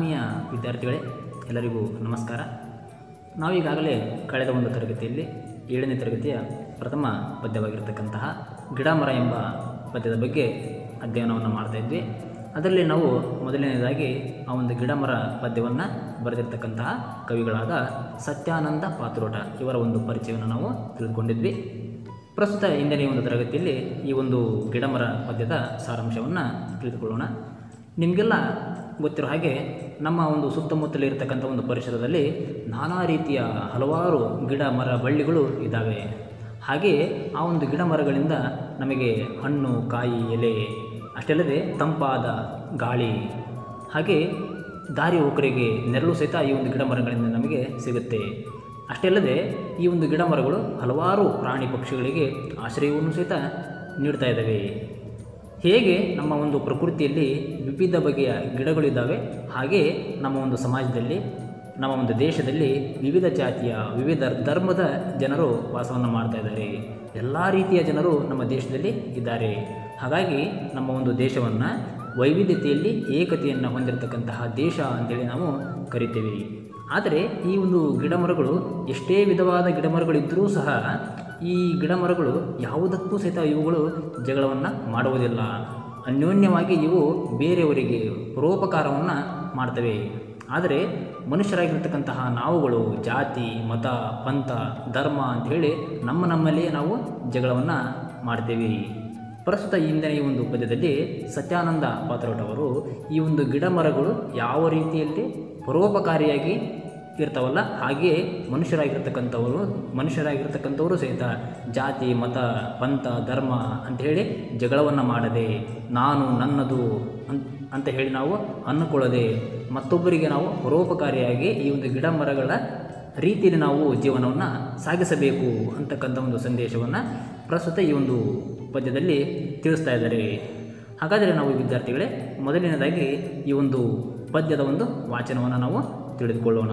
ಆತ್ಮೀಯ ವಿದ್ಯಾರ್ಥಿಗಳೇ, ಎಲ್ಲರಿಗೂ ನಮಸ್ಕಾರ. ನಾವೀಗಾಗಲೇ ಕಳೆದ ಒಂದು ತರಗತಿಯಲ್ಲಿ ಏಳನೇ ತರಗತಿಯ ಪ್ರಥಮ ಪದ್ಯವಾಗಿರ್ತಕ್ಕಂತಹ ಗಿಡ ಮರ ಎಂಬ ಪದ್ಯದ ಬಗ್ಗೆ ಅಧ್ಯಯನವನ್ನು ಮಾಡ್ತಾ ಇದ್ವಿ. ಅದರಲ್ಲಿ ನಾವು ಮೊದಲನೇದಾಗಿ ಆ ಒಂದು ಗಿಡ ಮರ ಪದ್ಯವನ್ನು ಬರೆದಿರ್ತಕ್ಕಂತಹ ಕವಿಗಳಾದ ಸತ್ಯಾನಂದ ಪಾತ್ರೋಟ ಇವರ ಒಂದು ಪರಿಚಯವನ್ನು ನಾವು ತಿಳಿದುಕೊಂಡಿದ್ವಿ. ಪ್ರಸ್ತುತ ಇಂದಿನ ಒಂದು ತರಗತಿಯಲ್ಲಿ ಈ ಒಂದು ಗಿಡಮರ ಪದ್ಯದ ಸಾರಾಂಶವನ್ನು ತಿಳಿದುಕೊಳ್ಳೋಣ. ನಿಮಗೆಲ್ಲ ಗೊತ್ತಿರೋ ಹಾಗೆ ನಮ್ಮ ಒಂದು ಸುತ್ತಮುತ್ತಲೇ ಇರತಕ್ಕಂಥ ಒಂದು ಪರಿಸರದಲ್ಲಿ ನಾನಾ ರೀತಿಯ ಹಲವಾರು ಗಿಡ, ಮರ, ಬಳ್ಳಿಗಳು ಇದ್ದಾವೆ. ಹಾಗೆಯೇ ಆ ಒಂದು ಗಿಡ, ಮರಗಳಿಂದ ನಮಗೆ ಹಣ್ಣು, ಕಾಯಿ, ಎಲೆ, ಅಷ್ಟಲ್ಲದೆ ತಂಪಾದ ಗಾಳಿ, ಹಾಗೆ ದಾರಿ ಹೋಕರಿಗೆ ನೆರಳು ಸಹಿತ ಈ ಒಂದು ಗಿಡ, ಮರಗಳಿಂದ ನಮಗೆ ಸಿಗುತ್ತೆ. ಅಷ್ಟೇ ಅಲ್ಲದೆ ಈ ಒಂದು ಗಿಡ, ಮರಗಳು ಹಲವಾರು ಪ್ರಾಣಿ ಪಕ್ಷಿಗಳಿಗೆ ಆಶ್ರಯವನ್ನು ಸಹಿತ ನೀಡ್ತಾ ಇದ್ದಾವೆ. ಹೇಗೆ ನಮ್ಮ ಒಂದು ಪ್ರಕೃತಿಯಲ್ಲಿ ವಿವಿಧ ಬಗೆಯ ಗಿಡಗಳಿದ್ದಾವೆ, ಹಾಗೆ ನಮ್ಮ ಒಂದು ಸಮಾಜದಲ್ಲಿ, ನಮ್ಮ ಒಂದು ದೇಶದಲ್ಲಿ ವಿವಿಧ ಜಾತಿಯ, ವಿವಿಧ ಧರ್ಮದ ಜನರು ವಾಸವನ್ನು ಮಾಡ್ತಾ ಇದ್ದಾರೆ. ಎಲ್ಲ ರೀತಿಯ ಜನರು ನಮ್ಮ ದೇಶದಲ್ಲಿ ಇದ್ದಾರೆ. ಹಾಗಾಗಿ ನಮ್ಮ ಒಂದು ದೇಶವನ್ನು ವೈವಿಧ್ಯತೆಯಲ್ಲಿ ಏಕತೆಯನ್ನು ಹೊಂದಿರತಕ್ಕಂತಹ ದೇಶ ಅಂತೇಳಿ ನಾವು ಕರಿತೇವೆ. ಆದರೆ ಈ ಒಂದು ಗಿಡಮರಗಳು ಎಷ್ಟೇ ವಿಧವಾದ ಗಿಡಮರಗಳಿದ್ದರೂ ಸಹ ಈ ಗಿಡ ಮರಗಳು ಯಾವುದಕ್ಕೂ ಸಹಿತ ಇವುಗಳು ಜಗಳವನ್ನು ಮಾಡುವುದಿಲ್ಲ. ಅನ್ಯೋನ್ಯವಾಗಿ ಇವು ಬೇರೆಯವರಿಗೆ ಪರೋಪಕಾರವನ್ನು ಮಾಡ್ತವೆ. ಆದರೆ ಮನುಷ್ಯರಾಗಿರ್ತಕ್ಕಂತಹ ನಾವುಗಳು ಜಾತಿ, ಮತ, ಪಂಥ, ಧರ್ಮ ಅಂತ ಹೇಳಿ ನಮ್ಮ ನಮ್ಮಲ್ಲಿಯೇ ನಾವು ಜಗಳವನ್ನು ಮಾಡ್ತೇವೆ. ಪ್ರಸ್ತುತ ಇಂದಿನ ಈ ಒಂದು ಪದ್ಯದಲ್ಲಿ ಸತ್ಯಾನಂದ ಪಾತ್ರೋಟವರು ಈ ಒಂದು ಗಿಡ ಮರಗಳು ಯಾವ ರೀತಿಯಲ್ಲಿ ಪರೋಪಕಾರಿಯಾಗಿ ಇರ್ತಾವಲ್ಲ ಹಾಗೆಯೇ ಮನುಷ್ಯರಾಗಿರ್ತಕ್ಕಂಥವರು ಮನುಷ್ಯರಾಗಿರ್ತಕ್ಕಂಥವರು ಸಹಿತ ಜಾತಿ, ಮತ, ಪಂಥ, ಧರ್ಮ ಅಂಥೇಳಿ ಜಗಳವನ್ನು ಮಾಡದೆ, ನಾನು ನನ್ನದು ಅಂತ ಹೇಳಿ ನಾವು ಅನ್ನಕೊಳ್ಳದೆ, ಮತ್ತೊಬ್ಬರಿಗೆ ನಾವು ಪರೋಪಕಾರಿಯಾಗಿ ಈ ಒಂದು ಗಿಡ ಮರಗಳ ರೀತಿಯಲ್ಲಿ ನಾವು ಜೀವನವನ್ನು ಸಾಗಿಸಬೇಕು ಅಂತಕ್ಕಂಥ ಒಂದು ಸಂದೇಶವನ್ನು ಪ್ರಸ್ತುತ ಈ ಒಂದು ಪದ್ಯದಲ್ಲಿ ತಿಳಿಸ್ತಾ ಇದ್ದಾರೆ. ಹಾಗಾದರೆ ನಾವು ವಿದ್ಯಾರ್ಥಿಗಳೇ, ಮೊದಲನೇದಾಗಿ ಈ ಒಂದು ಪದ್ಯದ ಒಂದು ವಾಚನವನ್ನು ನಾವು ತಿಳಿದುಕೊಳ್ಳೋಣ.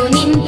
눈인